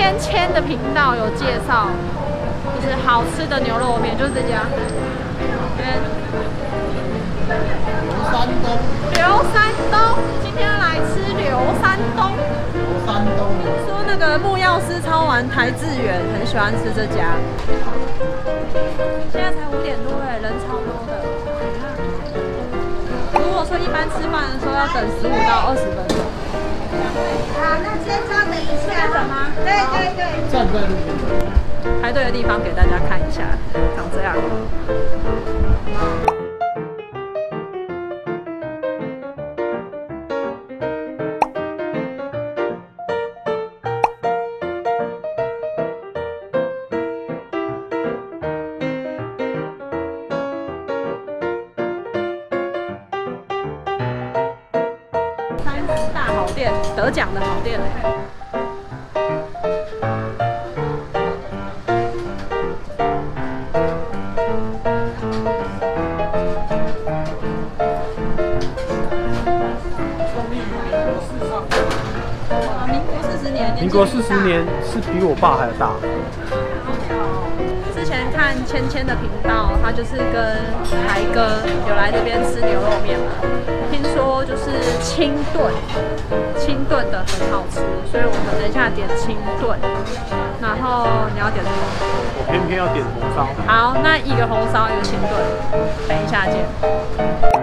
芊芊的频道有介绍，就是好吃的牛肉面，就是这家。刘山东，刘山东，今天来吃刘山东。刘山东，说那个木药师超完台志远，很喜欢吃这家。现在才五点多哎，人超多的。如果说一般吃饭的时候要等十五到二十分钟。站在路边。排队的地方给大家看一下，长这样。三大好店，得奖的好店民民国四十年是比我爸还要大。之前看芊芊的频道，他就是跟台哥有来这边吃牛肉面嘛。听说就是清炖，清炖的很好吃，所以我们等一下点清炖。然后你要点什么？我偏偏要点红烧。好，那一个红烧，一个清炖。等一下见。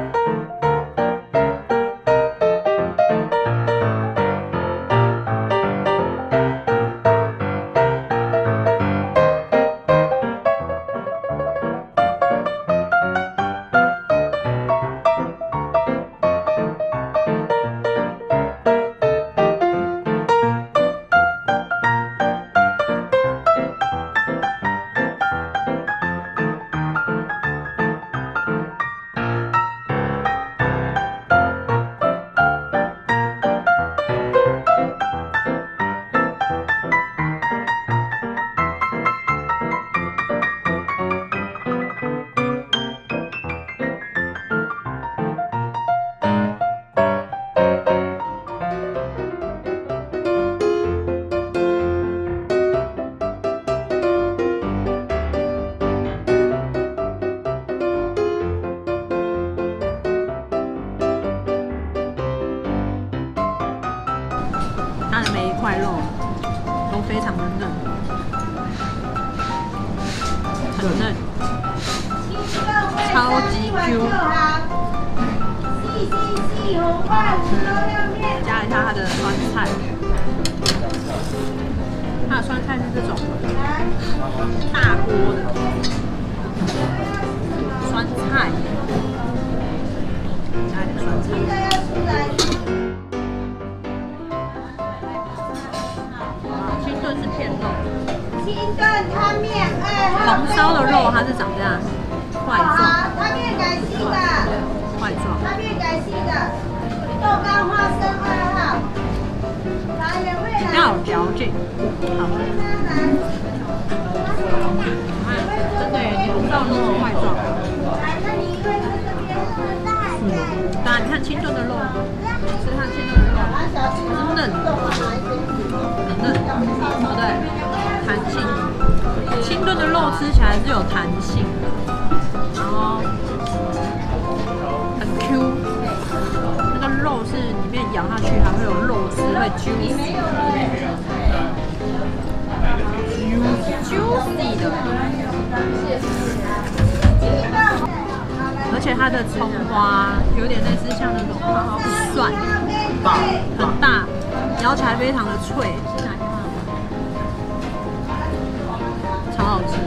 每一块肉都非常的嫩，很嫩，超级 Q。清炖汤面二号。红烧的肉它是长这样块状，好，汤面改细的，块状。汤面改细的，豆干花生二号。来，也会来。比较有嚼劲，好。真的耶，红烧肉。吃起来是有弹性的，然后很 Q，那个肉是里面咬下去还会有肉汁，会 juicy。juicy 的，而且它的葱花有点类似像那种蒜，大很大，咬起来非常的脆，超好吃的。